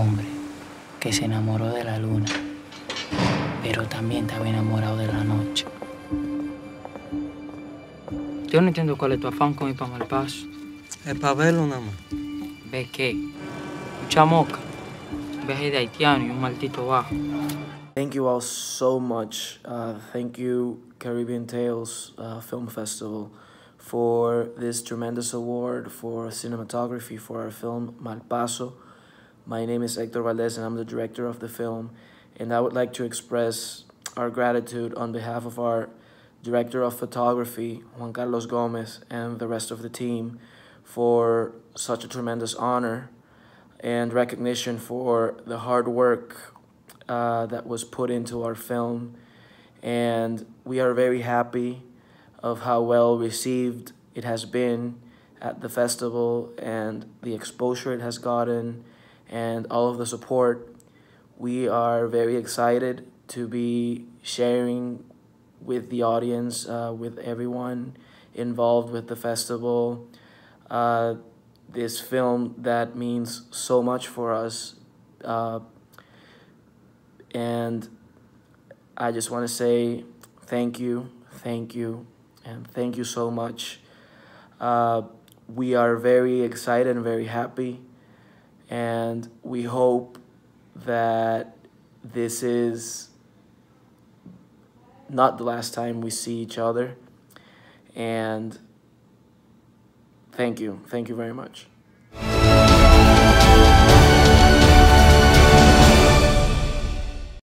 hombre que se enamoró de la luna, pero también estaba enamorado de la noche. Yo no entiendo cuál es tu afán con ir para Malpaso. Es para verlo nada más. ¿Ves qué? Un chamoca, un viaje de haitiano y un maldito bajo. Thank you all so much. Uh, thank you, Caribbean Tales uh, Film Festival, for this tremendous award for cinematography for our film Malpaso. My name is Hector Valdez, and I'm the director of the film. And I would like to express our gratitude on behalf of our director of photography, Juan Carlos Gomez, and the rest of the team for such a tremendous honor and recognition for the hard work uh, that was put into our film. And we are very happy of how well received it has been at the festival and the exposure it has gotten and all of the support. We are very excited to be sharing with the audience, uh, with everyone involved with the festival. Uh, this film that means so much for us. Uh, and I just want to say thank you, thank you, and thank you so much. Uh, we are very excited and very happy, and we hope that this is not the last time we see each other. And thank you. Thank you very much.